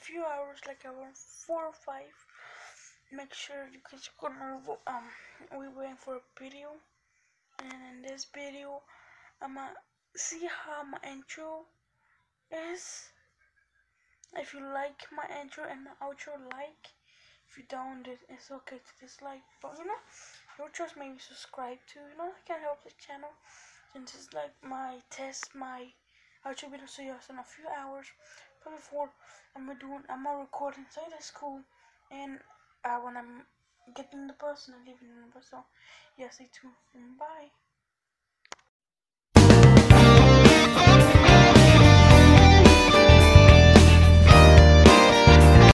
few hours, like around four or five. Make sure you guys gonna um we're waiting for a video, and in this video, I'ma see how my intro is. If you like my intro and my outro, like. If you don't, it's okay to dislike. But you know, your choice. Maybe subscribe to. You know, I can help the channel. Since it's like my test, my outro video. So yes, in a few hours. But before I'm doing, I'm recording inside the school, and uh, when I'm getting the bus and leaving the bus. So yeah, stay tuned. Bye.